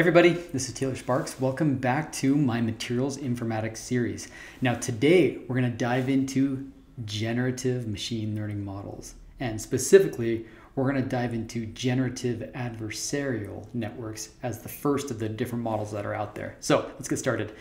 everybody, this is Taylor Sparks. Welcome back to my Materials Informatics series. Now today we're going to dive into generative machine learning models. And specifically, we're going to dive into generative adversarial networks as the first of the different models that are out there. So let's get started.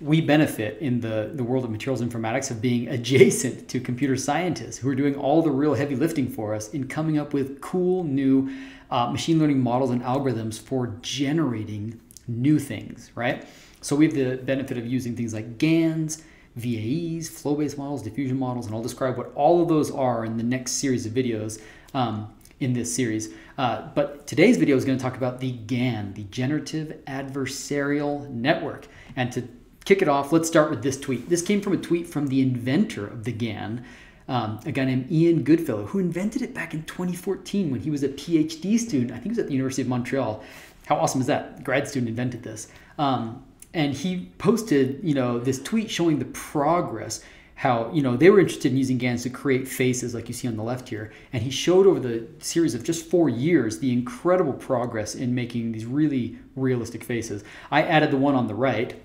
We benefit in the, the world of materials informatics of being adjacent to computer scientists who are doing all the real heavy lifting for us in coming up with cool new uh, machine learning models and algorithms for generating new things, right? So we have the benefit of using things like GANs, VAEs, flow-based models, diffusion models, and I'll describe what all of those are in the next series of videos um, in this series. Uh, but today's video is going to talk about the GAN, the Generative Adversarial Network. And to kick it off, let's start with this tweet. This came from a tweet from the inventor of the GAN, um, a guy named Ian Goodfellow, who invented it back in 2014 when he was a PhD student. I think he was at the University of Montreal. How awesome is that? Grad student invented this. Um, and he posted, you know, this tweet showing the progress how you know they were interested in using GANs to create faces like you see on the left here and he showed over the series of just four years the incredible progress in making these really realistic faces i added the one on the right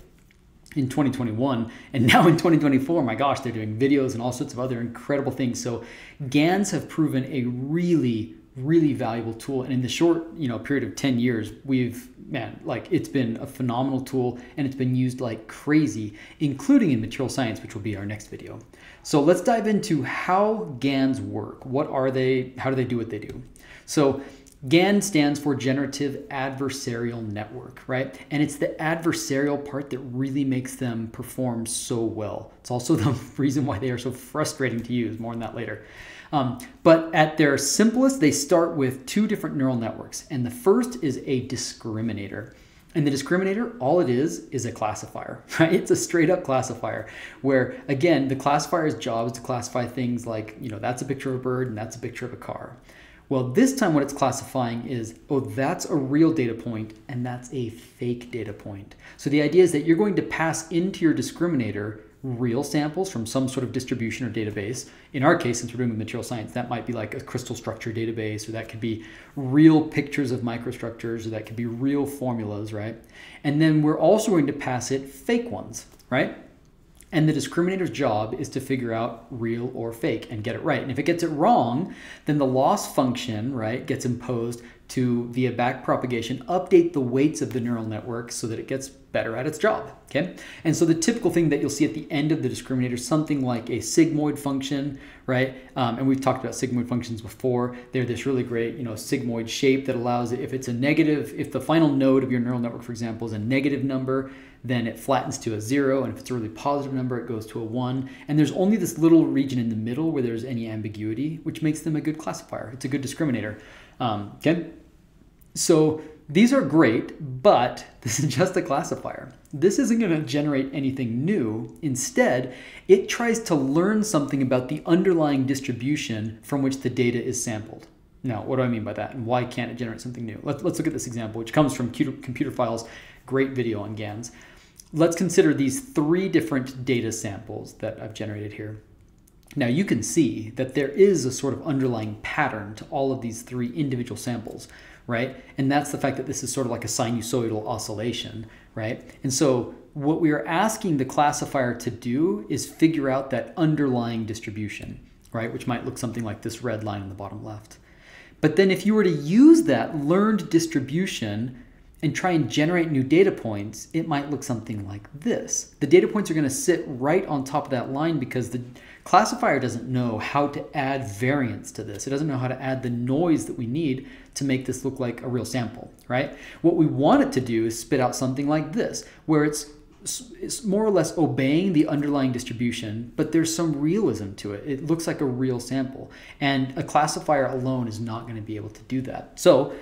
in 2021 and now in 2024 my gosh they're doing videos and all sorts of other incredible things. So gans have proven a really really valuable tool. And in the short you know period of 10 years we've man like it's been a phenomenal tool and it's been used like crazy including in material science which will be our next video. So let's dive into how gans work. What are they? How do they do what they do? So GAN stands for Generative Adversarial Network, right? And it's the adversarial part that really makes them perform so well. It's also the reason why they are so frustrating to use. More on that later. Um, but at their simplest, they start with two different neural networks. And the first is a discriminator. And the discriminator, all it is, is a classifier, right? It's a straight up classifier where, again, the classifier's job is to classify things like, you know, that's a picture of a bird and that's a picture of a car. Well, this time what it's classifying is, oh, that's a real data point and that's a fake data point. So the idea is that you're going to pass into your discriminator real samples from some sort of distribution or database. In our case, since we're doing material science, that might be like a crystal structure database, or that could be real pictures of microstructures, or that could be real formulas, right? And then we're also going to pass it fake ones, right? And the discriminator's job is to figure out real or fake and get it right. And if it gets it wrong, then the loss function, right, gets imposed to, via backpropagation, update the weights of the neural network so that it gets better at its job, okay? And so the typical thing that you'll see at the end of the discriminator is something like a sigmoid function, right? Um, and we've talked about sigmoid functions before. They're this really great, you know, sigmoid shape that allows it, if it's a negative, if the final node of your neural network, for example, is a negative number, then it flattens to a zero. And if it's a really positive number, it goes to a one. And there's only this little region in the middle where there's any ambiguity, which makes them a good classifier. It's a good discriminator. Um, okay? So these are great, but this is just a classifier. This isn't going to generate anything new. Instead, it tries to learn something about the underlying distribution from which the data is sampled. Now, what do I mean by that? And why can't it generate something new? Let's, let's look at this example, which comes from Computerphile, great video on GANs. Let's consider these three different data samples that I've generated here. Now you can see that there is a sort of underlying pattern to all of these three individual samples, right? And that's the fact that this is sort of like a sinusoidal oscillation, right? And so what we are asking the classifier to do is figure out that underlying distribution, right? Which might look something like this red line in the bottom left. But then if you were to use that learned distribution and try and generate new data points, it might look something like this. The data points are going to sit right on top of that line because the classifier doesn't know how to add variance to this. It doesn't know how to add the noise that we need to make this look like a real sample, right? What we want it to do is spit out something like this, where it's it's more or less obeying the underlying distribution, but there's some realism to it. It looks like a real sample. And a classifier alone is not going to be able to do that. So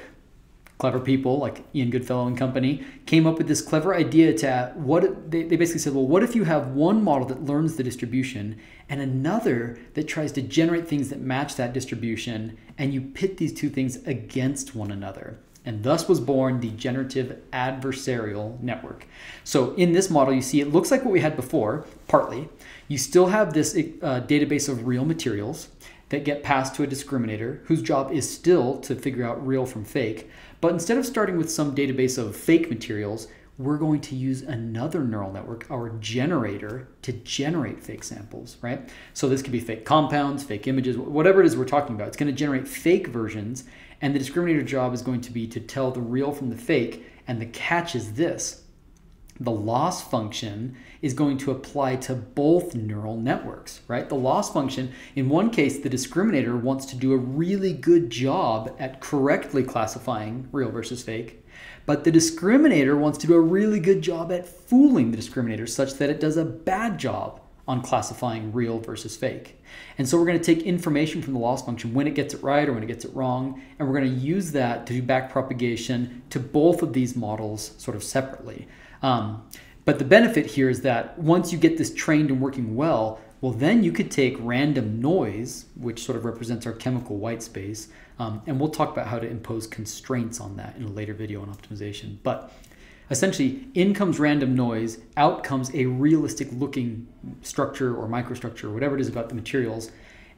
clever people like Ian Goodfellow and company came up with this clever idea to what they, they basically said, well, what if you have one model that learns the distribution and another that tries to generate things that match that distribution and you pit these two things against one another. And thus was born the generative adversarial network. So in this model, you see it looks like what we had before, partly. You still have this uh, database of real materials that get passed to a discriminator whose job is still to figure out real from fake. But instead of starting with some database of fake materials, we're going to use another neural network, our generator, to generate fake samples, right? So this could be fake compounds, fake images, whatever it is we're talking about. It's going to generate fake versions, and the discriminator job is going to be to tell the real from the fake, and the catch is this. The loss function is going to apply to both neural networks, right? The loss function, in one case, the discriminator wants to do a really good job at correctly classifying real versus fake. But the discriminator wants to do a really good job at fooling the discriminator such that it does a bad job on classifying real versus fake. And so we're going to take information from the loss function when it gets it right or when it gets it wrong, and we're going to use that to do backpropagation to both of these models sort of separately. Um, but the benefit here is that once you get this trained and working well, well, then you could take random noise, which sort of represents our chemical white space, um, and we'll talk about how to impose constraints on that in a later video on optimization. But essentially, in comes random noise, out comes a realistic looking structure or microstructure, or whatever it is about the materials.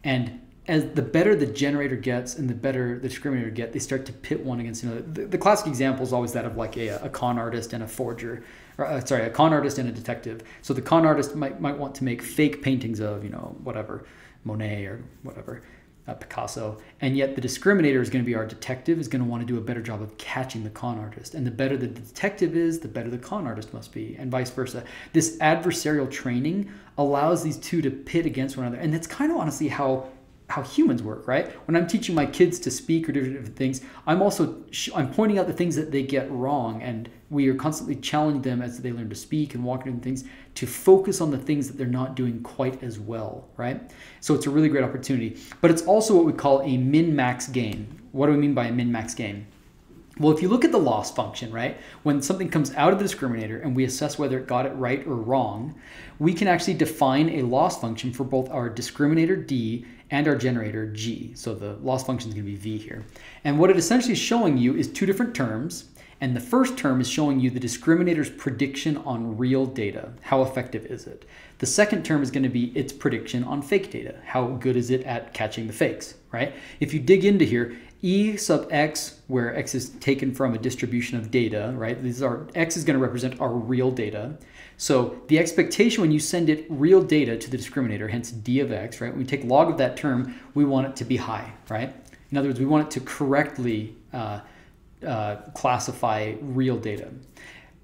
And as the better the generator gets and the better the discriminator get, they start to pit one against another. The, the classic example is always that of like a, a con artist and a forger, or, uh, sorry, a con artist and a detective. So the con artist might, might want to make fake paintings of, you know, whatever, Monet or whatever uh, Picasso. And yet the discriminator is going to be our detective, is going to want to do a better job of catching the con artist. And the better the detective is, the better the con artist must be, and vice versa. This adversarial training allows these two to pit against one another. And that's kind of honestly how how humans work, right? When I'm teaching my kids to speak or different, different things, I'm also I'm pointing out the things that they get wrong, and we are constantly challenging them as they learn to speak and walk into things to focus on the things that they're not doing quite as well, right? So it's a really great opportunity, but it's also what we call a min-max game. What do we mean by a min-max game? Well, if you look at the loss function, right, when something comes out of the discriminator and we assess whether it got it right or wrong, we can actually define a loss function for both our discriminator D and our generator G. So the loss function is going to be V here. And what it essentially is showing you is two different terms. And the first term is showing you the discriminator's prediction on real data. How effective is it? The second term is going to be its prediction on fake data. How good is it at catching the fakes, right? If you dig into here, E sub x, where x is taken from a distribution of data, right? These are x is going to represent our real data. So the expectation when you send it real data to the discriminator, hence d of x, right? When we take log of that term, we want it to be high, right? In other words, we want it to correctly uh, uh, classify real data.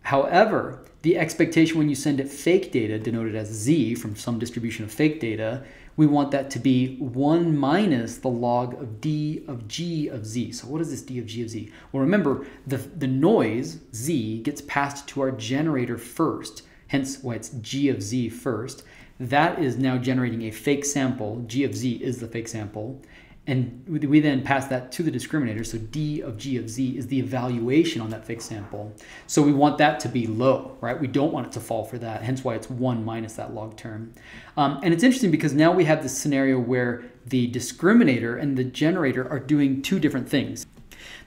However, the expectation when you send it fake data, denoted as z from some distribution of fake data, we want that to be 1 minus the log of d of g of z. So what is this d of g of z? Well, remember, the, the noise, z, gets passed to our generator first, hence why it's g of z first. That is now generating a fake sample. g of z is the fake sample. And we then pass that to the discriminator. So d of g of z is the evaluation on that fixed sample. So we want that to be low, right? We don't want it to fall for that, hence why it's 1 minus that log term. Um, and it's interesting because now we have this scenario where the discriminator and the generator are doing two different things.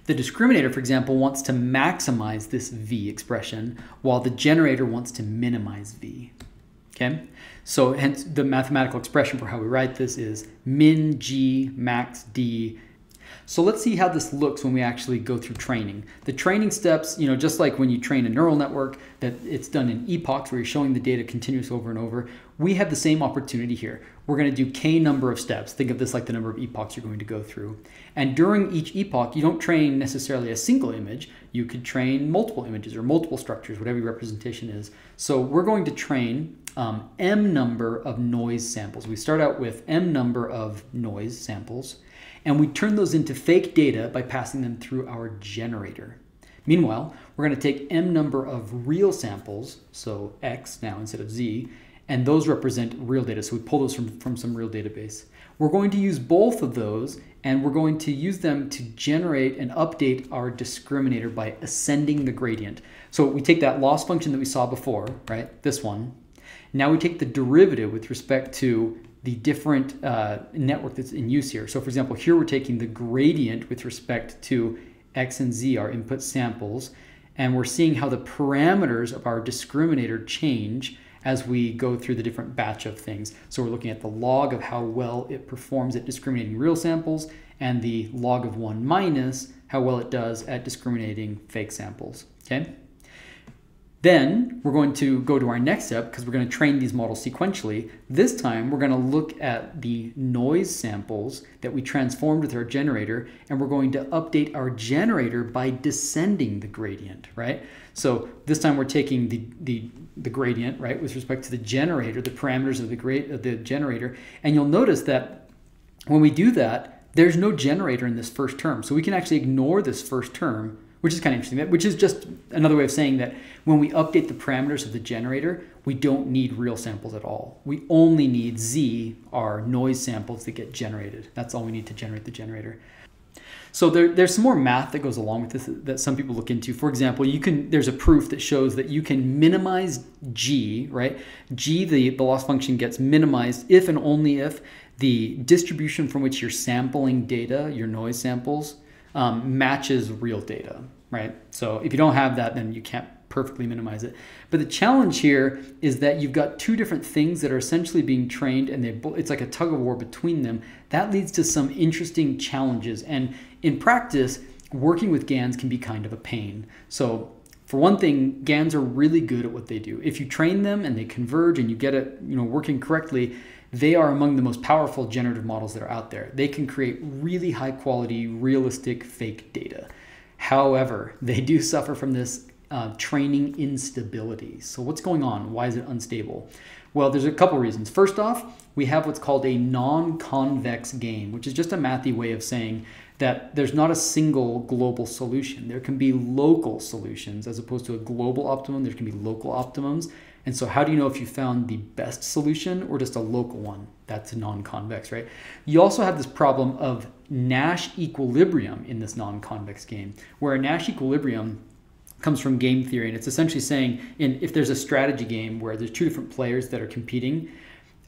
The discriminator, for example, wants to maximize this v expression, while the generator wants to minimize v. Okay? So hence the mathematical expression for how we write this is min g max d. So let's see how this looks when we actually go through training. The training steps, you know, just like when you train a neural network, that it's done in epochs where you're showing the data continuous over and over, we have the same opportunity here. We're going to do k number of steps. Think of this like the number of epochs you're going to go through. And during each epoch, you don't train necessarily a single image. You could train multiple images or multiple structures, whatever your representation is. So we're going to train um, m number of noise samples. We start out with m number of noise samples, and we turn those into fake data by passing them through our generator. Meanwhile, we're going to take m number of real samples, so x now instead of z, and those represent real data. So we pull those from, from some real database. We're going to use both of those and we're going to use them to generate and update our discriminator by ascending the gradient. So we take that loss function that we saw before, right, this one, now we take the derivative with respect to the different uh, network that's in use here. So for example, here we're taking the gradient with respect to x and z, our input samples, and we're seeing how the parameters of our discriminator change as we go through the different batch of things. So we're looking at the log of how well it performs at discriminating real samples and the log of 1 minus how well it does at discriminating fake samples. Okay. Then we're going to go to our next step because we're going to train these models sequentially. This time we're going to look at the noise samples that we transformed with our generator and we're going to update our generator by descending the gradient, right? So this time we're taking the, the, the gradient, right, with respect to the generator, the parameters of the, grade, of the generator, and you'll notice that when we do that, there's no generator in this first term. So we can actually ignore this first term which is kind of interesting. Which is just another way of saying that when we update the parameters of the generator, we don't need real samples at all. We only need Z, our noise samples that get generated. That's all we need to generate the generator. So there, there's some more math that goes along with this that some people look into. For example, you can there's a proof that shows that you can minimize G, right? G, the, the loss function gets minimized if and only if the distribution from which you're sampling data, your noise samples, um, matches real data, right? So if you don't have that, then you can't perfectly minimize it. But the challenge here is that you've got two different things that are essentially being trained and they it's like a tug of war between them. That leads to some interesting challenges. And in practice, working with GANs can be kind of a pain. So for one thing, GANs are really good at what they do. If you train them and they converge and you get it, you know, working correctly, they are among the most powerful generative models that are out there. They can create really high quality, realistic fake data. However, they do suffer from this uh, training instability. So, what's going on? Why is it unstable? Well, there's a couple reasons. First off, we have what's called a non convex game, which is just a mathy way of saying that there's not a single global solution. There can be local solutions as opposed to a global optimum, there can be local optimums. And so, how do you know if you found the best solution or just a local one that's non convex, right? You also have this problem of Nash equilibrium in this non convex game, where a Nash equilibrium comes from game theory. And it's essentially saying in, if there's a strategy game where there's two different players that are competing,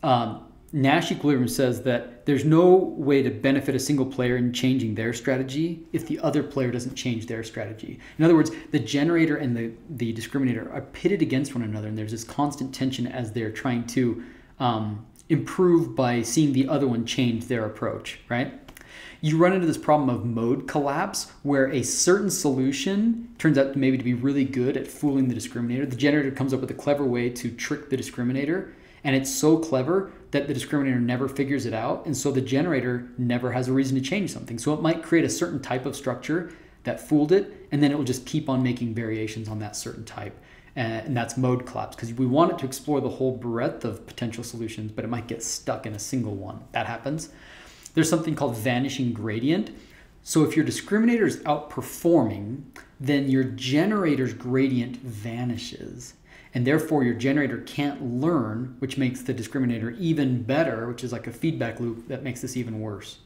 um, Nash equilibrium says that there's no way to benefit a single player in changing their strategy if the other player doesn't change their strategy. In other words, the generator and the, the discriminator are pitted against one another, and there's this constant tension as they're trying to um, improve by seeing the other one change their approach, right? You run into this problem of mode collapse where a certain solution turns out maybe to be really good at fooling the discriminator. The generator comes up with a clever way to trick the discriminator and it's so clever that the discriminator never figures it out. And so the generator never has a reason to change something. So it might create a certain type of structure that fooled it, and then it will just keep on making variations on that certain type. Uh, and that's mode collapse because we want it to explore the whole breadth of potential solutions, but it might get stuck in a single one. That happens. There's something called vanishing gradient. So if your discriminator is outperforming, then your generator's gradient vanishes and therefore your generator can't learn, which makes the discriminator even better, which is like a feedback loop that makes this even worse.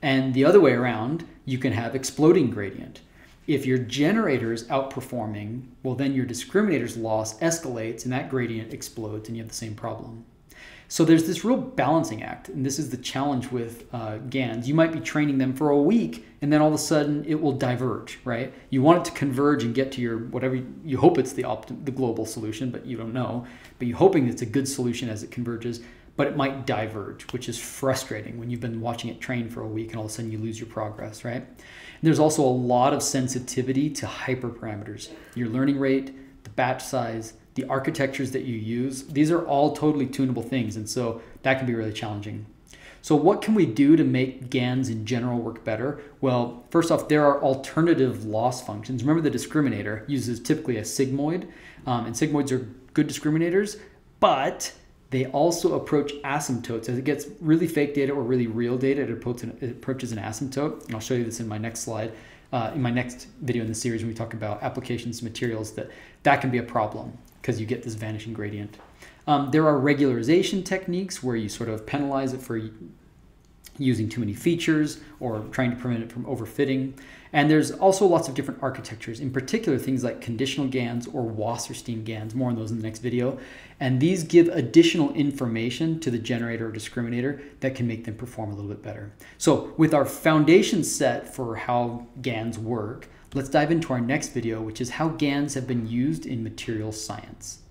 And the other way around, you can have exploding gradient. If your generator is outperforming, well, then your discriminator's loss escalates and that gradient explodes and you have the same problem. So there's this real balancing act, and this is the challenge with uh, GANs. You might be training them for a week, and then all of a sudden it will diverge, right? You want it to converge and get to your whatever you hope it's the optim- the global solution, but you don't know. But you're hoping it's a good solution as it converges, but it might diverge, which is frustrating when you've been watching it train for a week and all of a sudden you lose your progress, right? And there's also a lot of sensitivity to hyperparameters, your learning rate, the batch size the architectures that you use, these are all totally tunable things. And so that can be really challenging. So what can we do to make GANs in general work better? Well, first off, there are alternative loss functions. Remember the discriminator uses typically a sigmoid, um, and sigmoids are good discriminators, but they also approach asymptotes. As it gets really fake data or really real data, it approaches an asymptote. And I'll show you this in my next slide. Uh, in my next video in the series when we talk about applications materials that that can be a problem because you get this vanishing gradient. Um, there are regularization techniques where you sort of penalize it for using too many features or trying to prevent it from overfitting. And there's also lots of different architectures, in particular things like conditional GANs or Wasserstein GANs, more on those in the next video. And these give additional information to the generator or discriminator that can make them perform a little bit better. So with our foundation set for how GANs work, Let's dive into our next video, which is how GANs have been used in material science.